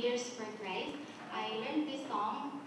Leaders for Christ. I learned this song